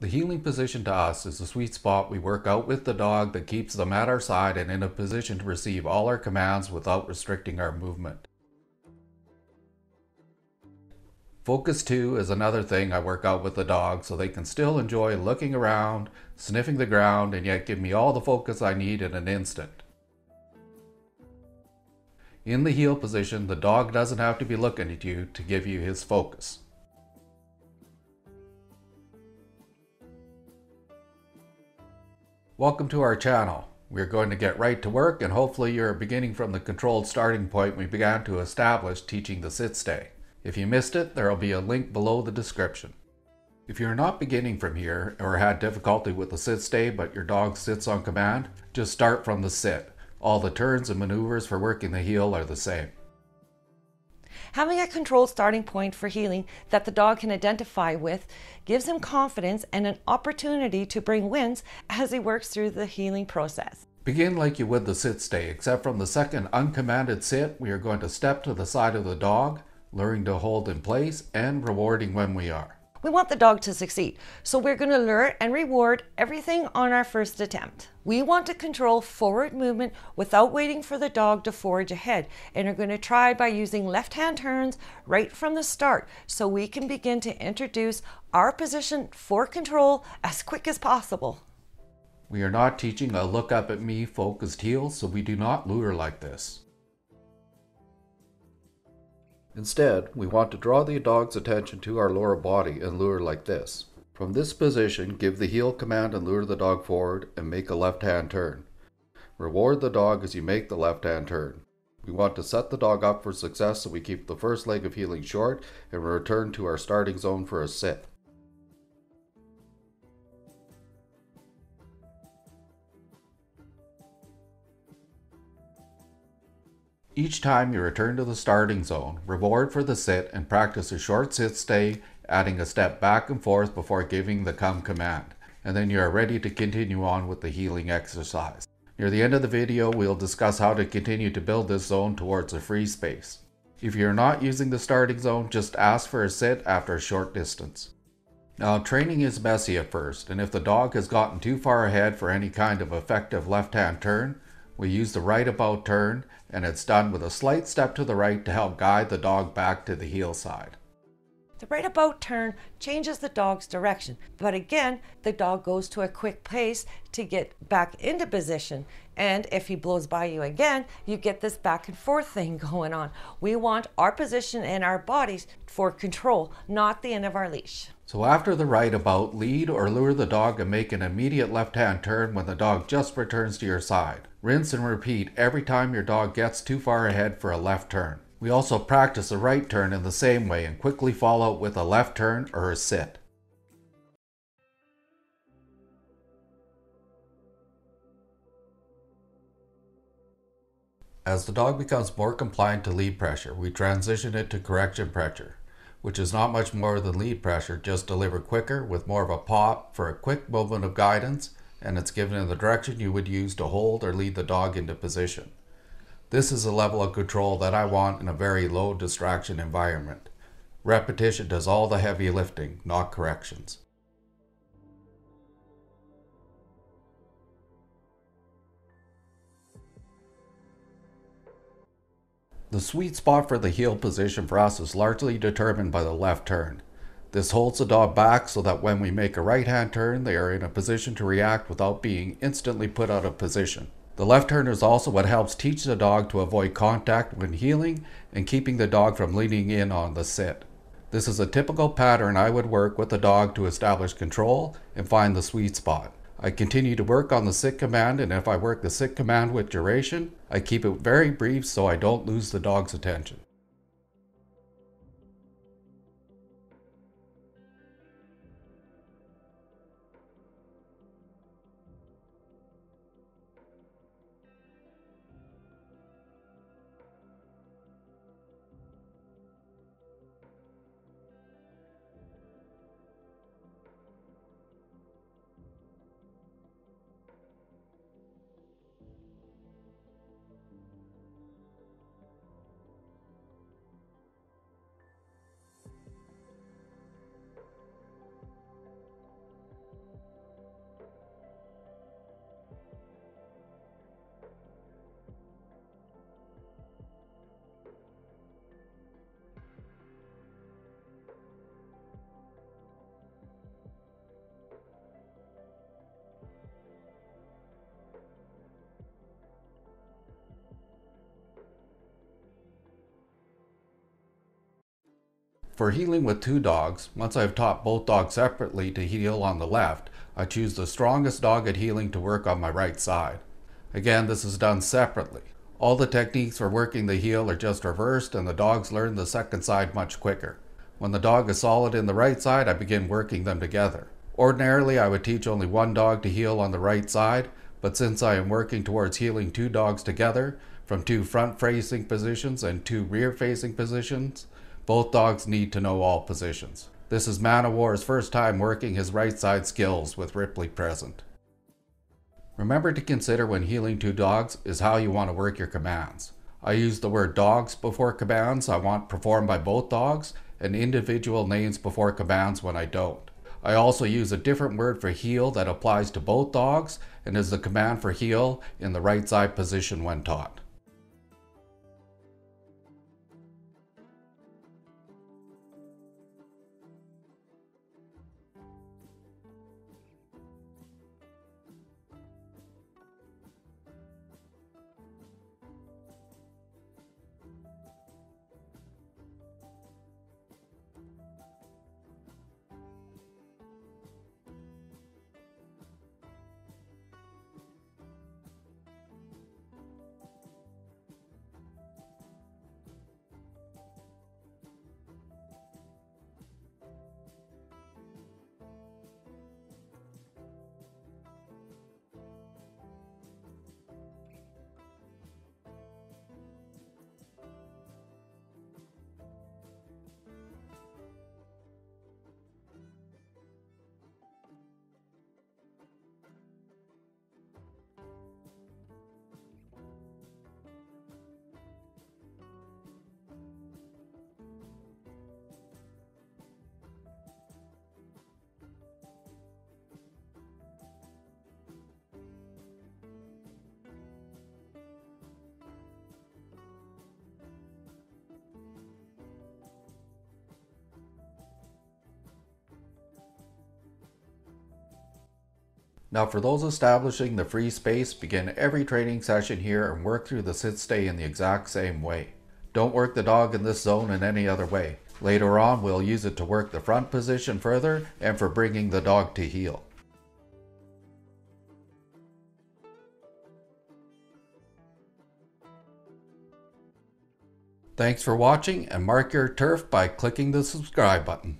The heeling position to us is the sweet spot we work out with the dog that keeps them at our side and in a position to receive all our commands without restricting our movement. Focus 2 is another thing I work out with the dog so they can still enjoy looking around, sniffing the ground, and yet give me all the focus I need in an instant. In the heel position, the dog doesn't have to be looking at you to give you his focus. Welcome to our channel. We're going to get right to work and hopefully you're beginning from the controlled starting point we began to establish teaching the sit stay. If you missed it, there will be a link below the description. If you're not beginning from here or had difficulty with the sit stay but your dog sits on command, just start from the sit. All the turns and maneuvers for working the heel are the same. Having a controlled starting point for heeling that the dog can identify with gives him confidence and an opportunity to bring wins as he works through the heeling process. Begin like you would the sit stay, except from the second uncommanded sit, we are going to step to the side of the dog, learning to hold in place and rewarding when we are. We want the dog to succeed, so we're going to lure and reward everything on our first attempt. We want to control forward movement without waiting for the dog to forge ahead and are going to try by using left hand turns right from the start so we can begin to introduce our position for control as quick as possible. We are not teaching a look up at me focused heel, so we do not lure like this. Instead, we want to draw the dog's attention to our lower body and lure like this. From this position, give the heel command and lure the dog forward and make a left hand turn. Reward the dog as you make the left hand turn. We want to set the dog up for success so we keep the first leg of heeling short and return to our starting zone for a sit. Each time you return to the starting zone, reward for the sit and practice a short sit stay, adding a step back and forth before giving the come command. And then you are ready to continue on with the heeling exercise. Near the end of the video, we'll discuss how to continue to build this zone towards a free space. If you're not using the starting zone, just ask for a sit after a short distance. Now, training is messy at first, and if the dog has gotten too far ahead for any kind of effective left-hand turn, we use the right about turn and it's done with a slight step to the right to help guide the dog back to the heel side. The right about turn changes the dog's direction, but again, the dog goes to a quick pace to get back into position. And if he blows by you again, you get this back and forth thing going on. We want our position and our bodies for control, not the end of our leash. So after the right about, lead or lure the dog and make an immediate left-hand turn when the dog just returns to your side. Rinse and repeat every time your dog gets too far ahead for a left turn. We also practice a right turn in the same way and quickly follow with a left turn or a sit. As the dog becomes more compliant to lead pressure, we transition it to correction pressure, which is not much more than lead pressure, just delivered quicker with more of a pop for a quick moment of guidance, and it's given in the direction you would use to hold or lead the dog into position. This is a level of control that I want in a very low distraction environment. Repetition does all the heavy lifting, not corrections. The sweet spot for the heel position for us is largely determined by the left turn. This holds the dog back so that when we make a right hand turn, they are in a position to react without being instantly put out of position. The left turn is also what helps teach the dog to avoid contact when heeling and keeping the dog from leaning in on the sit. This is a typical pattern I would work with the dog to establish control and find the sweet spot. I continue to work on the sit command and if I work the sit command with duration, I keep it very brief so I don't lose the dog's attention. For heeling with two dogs, once I've taught both dogs separately to heel on the left, I choose the strongest dog at heeling to work on my right side. Again, this is done separately. All the techniques for working the heel are just reversed and the dogs learn the second side much quicker. When the dog is solid in the right side, I begin working them together. Ordinarily, I would teach only one dog to heel on the right side, but since I am working towards heeling two dogs together, from two front facing positions and two rear facing positions, both dogs need to know all positions. This is Man O' War's first time working his right side skills with Ripley present. Remember to consider when heeling two dogs is how you want to work your commands. I use the word dogs before commands I want performed by both dogs and individual names before commands when I don't. I also use a different word for heel that applies to both dogs and is the command for heel in the right side position when taught. Now for those establishing the free space, begin every training session here and work through the sit-stay in the exact same way. Don't work the dog in this zone in any other way. Later on, we'll use it to work the front position further and for bringing the dog to heel. Thanks for watching and mark your turf by clicking the subscribe button.